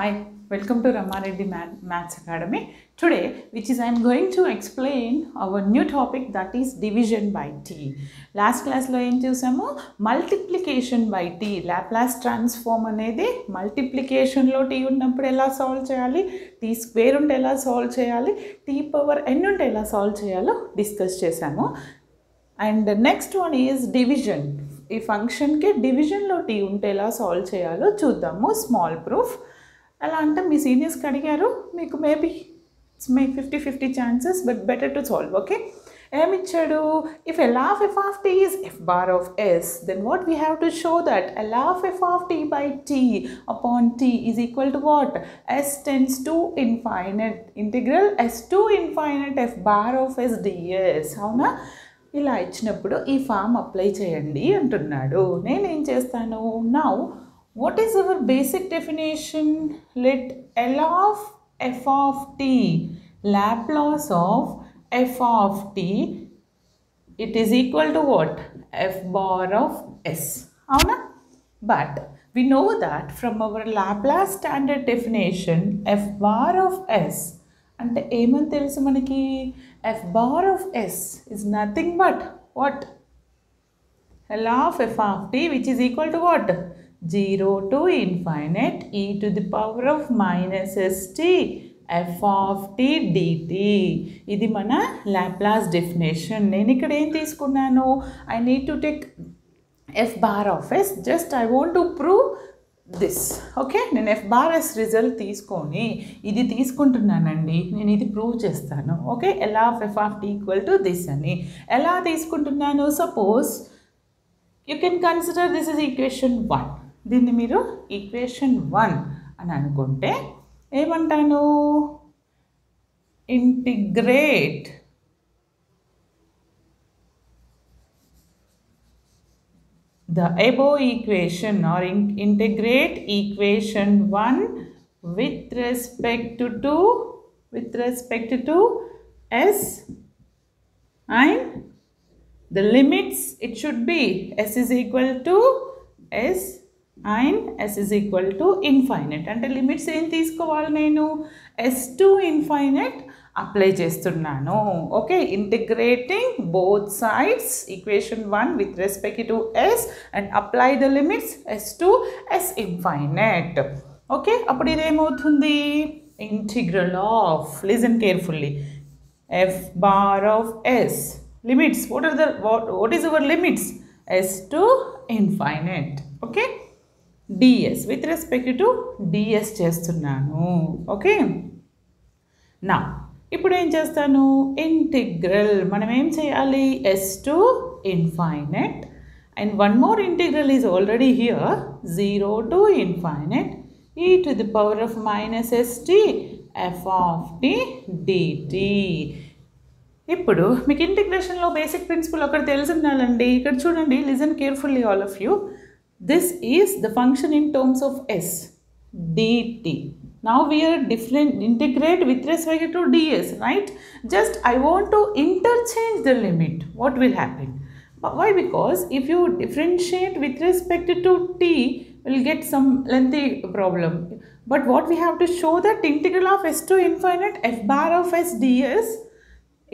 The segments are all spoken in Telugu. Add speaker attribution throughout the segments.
Speaker 1: Hi, welcome to Ramareddy Math- Maths Academy. Today, which is I am going to explain our new topic that is division by t. Last క్లాస్లో ఏం చూసాము? Multiplication by t Laplace transform అనేది మల్టిప్లికేషన్లో టీ ఉన్నప్పుడు ఎలా సాల్వ్ చేయాలి? టీ స్క్వేర్ ఉంటే ఎలా సాల్వ్ చేయాలి? టీ పవర్ ఎన్ ఉంటే ఎలా సాల్వ్ చేయాలో డిస్కస్ చేశాము. And next one is division ఈ ఫంక్షన్కి డివిజన్లో టీ ఉంటే ఎలా సాల్వ్ చేయాలో చూద్దాము. స్మాల్ ప్రూఫ్ ఎలా అంటే మీ సీనియర్స్కి అడిగారు మీకు maybe it's may fifty fifty chances but better to solve okay ఏమిచ్చాడు? If L of f of t is f bar of s then what we have to show that L of f of t by t upon t is equal to what s tends to infinite integral s to infinite f bar of s d s అవునా? ఇలా ఇచ్చినప్పుడు ఈ ఫామ్ అప్లై చేయండి అంటున్నాడు. నేనేం చేస్తాను? Now What is our basic definition let L of F of T Laplace of F of T it is equal to what F bar of S అవునా but we know that from our Laplace standard definition F bar of S అంటే ఏమని తెలుసు మనకి F bar of S is nothing but what L of f of t which is equal to what? 0 to infinite e to the power of minus st f of t d t. ఇది మన లాప్లాస్ డెఫినేషన్ నేను ఇక్కడ ఏం తీసుకున్నాను? I need to take f bar of s just I want to prove this okay నేను ఎఫ్ బార్ ఎస్ రిజల్ట్ తీసుకొని ఇది తీసుకుంటున్నానండి. నేను ఇది ప్రూవ్ చేస్తాను. Okay L of f of t equal to this అని. ఎలా తీసుకుంటున్నాను? Suppose you can consider this is equation one దీన్ని మీరు ఈక్వేషన్ వన్ అని అనుకుంటే ఏమంటాను? Integrate the above equation or in integrate equation one with respect to with respect to s and the limits it should be s is equal to s and s is equal to infinite. అంటే లిమిట్స్ ఏం తీసుకోవాలి నేను? ఎస్ టు ఇన్ఫైనట్ అప్లై చేస్తున్నాను. Okay integrating both sides equation one with respect to s and apply the limits s to s infinite okay అప్పుడు ఇదేమవుతుంది integral of listen carefully f bar of s limits what are the what what is our limits s to infinite okay ds with respect to ds చేస్తున్నాను. ఓకే నా ఇప్పుడు ఏం చేస్తాను? ఇంటిగ్రల్ మనం ఏం చేయాలి? S to infinite and one more integral is already here zero to infinite e to the power of minus s t f of t dt ఇప్పుడు మీకు ఇంటిగ్రేషన్లో బేసిక్ ప్రిన్సిపల్ ఒకటి తెలిసి ఉండాలండి. ఇక్కడ చూడండి listen carefully all of you This is the function in terms of s, dt. Now we are different integrate with respect to ds, right? Just I want to interchange the limit. What will happen? Why? Because if you differentiate with respect to t, we'll get some lengthy problem. But what we have to show that integral of s to infinite f bar of s ds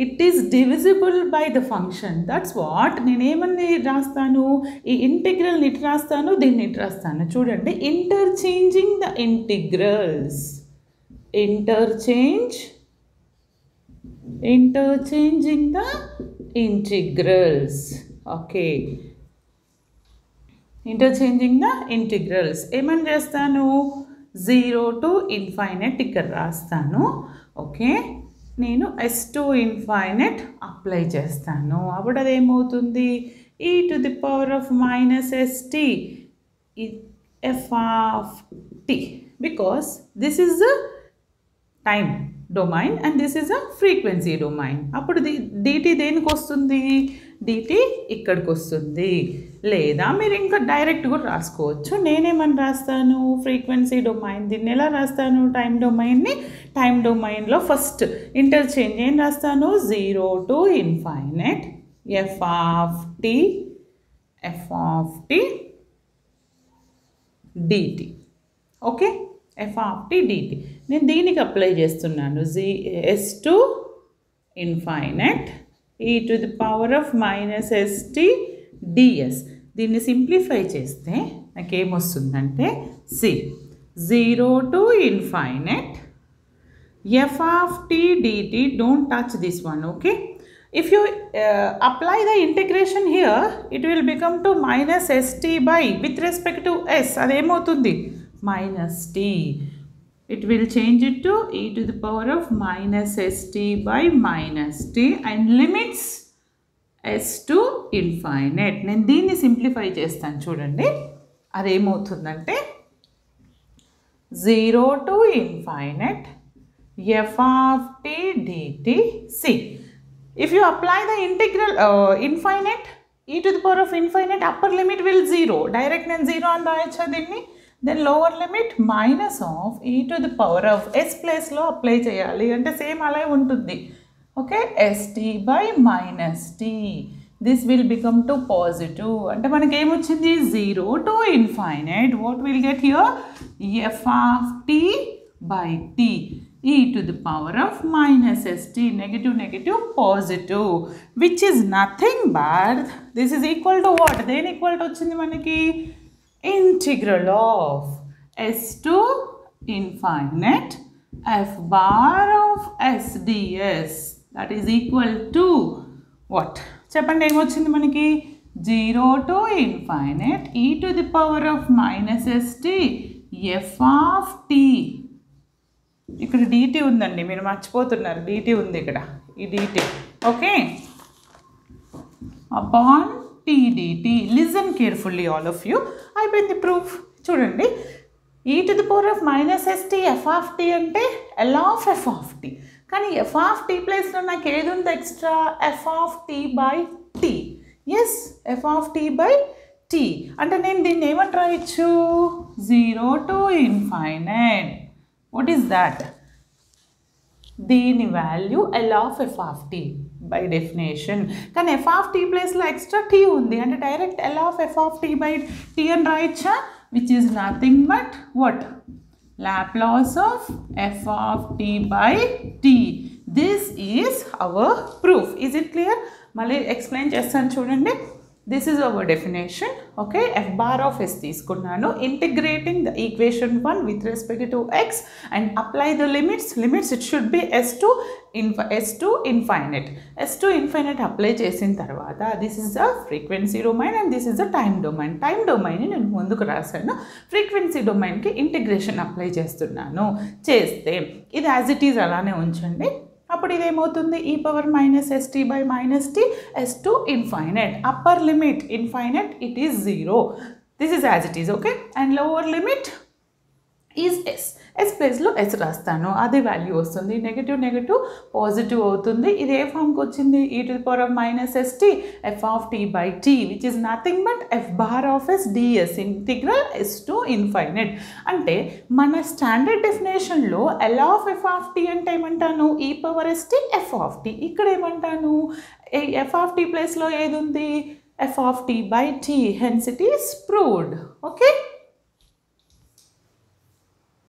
Speaker 1: it is divisible by the function that's what నేనేమని రాస్తాను? ఈ ఇంటిగ్రల్ని ఇటు రాస్తాను దీన్ని ఇటు రాస్తాను. చూడండి interchanging the integrals interchange interchanging the integrals okay interchanging the integrals ఏమని చేస్తాను జీరో టు ఇన్ఫైనట్ ఇక్కడ రాస్తాను. ఓకే నేను ఎస్ టు ఇన్ఫైనట్ అప్లై చేస్తాను. అప్పుడు అది ఏమవుతుంది e to the power of minus s t f of t because this is the time domain and this is a frequency domain అప్పుడు ది డిటి దేనికి వస్తుంది డిటి ఇక్కడికి వస్తుంది లేదా మీరు ఇంకా డైరెక్ట్ కూడా రాసుకోవచ్చు. నేనేమని రాస్తాను? ఫ్రీక్వెన్సీ డొమైన్ దీన్ని ఎలా రాస్తాను? టైం డొమైన్ని టైం డొమైన్లో ఫస్ట్ ఇంటర్చేంజ్ ఏం రాస్తాను? Zero to infinite f of t f of t dt okay? F of t dt నేను దీనికి అప్లై చేస్తున్నాను. G s to infinite e to the power of minus s t ds దీన్ని సింప్లిఫై చేస్తే నాకేమొస్తుందంటే c zero to infinite f of t dt don't touch this one okay if you uh, apply the integration here it will become to minus st by with respect to s అదేమవుతుంది minus t it will change it to e to the power of minus st by minus t and limits s to infinite నేను దీన్ని సింప్లిఫై చేస్తాను చూడండి అదేమవుతుందంటే zero to infinite f of t dt c if you apply the integral infinite e to the power of infinite upper limit will zero direct నేను జీరో అని రాయొచ్చా దీన్ని then lower limit minus of e to the power of s ప్లేస్లో అప్లై చేయాలి అంటే సేమ్ అలా ఉంటుంది okay s t by minus t this will become to positive అంటే మనకి ఏమొచ్చింది zero to infinite what will get here f of t by t e to the power of minus st negative negative positive. Which is nothing but this is equal to what? Then equal to వచ్చింది మనకి integral of s to infinite f bar of s ds. That is equal to what? చెప్పండి ఏమొచ్చింది మనకి? Zero to infinite e to the power of minus s t f of t ఇక్కడ డీటీ ఉందండి మీరు మర్చిపోతున్నారు. డీటీ ఉంది ఇక్కడ. ఈ dt okay upon t dt listen carefully all of you అయిపోయింది ప్రూఫ్ చూడండి. E to the power of minus s t f of t అంటే L of f of t కానీ ఎఫ్ ఆఫ్ టీ ప్లేస్లో నాకు ఏది ఉంది extra f of t by t s f of T by T అంటే నేను దీన్ని ఏమని రాయొచ్చు zero to infinite what is that దీని value L of f of t by definition కానీ ఎఫ్ ఆఫ్ టీ ప్లేస్లో ఎక్స్ట్రా టీ ఉంది. అంటే direct L of f of t by t అని రాయొచ్చా? Which is nothing but what Laplace of f of t by t this is our proof is it clear మళ్ళీ ఎక్స్ప్లెయిన్ చేస్తాను చూడండి. This is our definition okay F bar of s తీసుకున్నాను. Integrating the equation one with respect to x and apply the limits limits it should be s to inf s to infinite s to infinite apply చేసిన తర్వాత this is the frequency domain and this is the time domain time domain నేను ముందుకు రాశాను. ఫ్రీక్వెన్సీ డొమైన్కి ఇంటిగ్రేషన్ అప్లై చేస్తున్నాను. చేస్తే ఇది యాజ్ ఇట్ ఈజ్ అలానే ఉంచండి. అప్పుడు ఇదేమవుతుంది? E power minus s t by minus t s to infinite upper limit infinite it is zero this is as it is okay and lower limit is s s ప్లేస్లో ఎస్ రాస్తాను. అదే వాల్యూ వస్తుంది. నెగిటివ్ నెగిటివ్ పాజిటివ్ అవుతుంది. ఇది ఏ ఫామ్కి వచ్చింది? E to power of minus s t f of t by t which is nothing but f bar of s ds integral s to infinite అంటే మన standard డెఫినేషన్లో L of f of t అంటే ఏమంటాను? E power s t f of t ఇక్కడ ఏమంటాను? ఎఫ్ ఆఫ్ టీ ప్లేస్లో ఏది ఉంది? F of t by t hence it is proved okay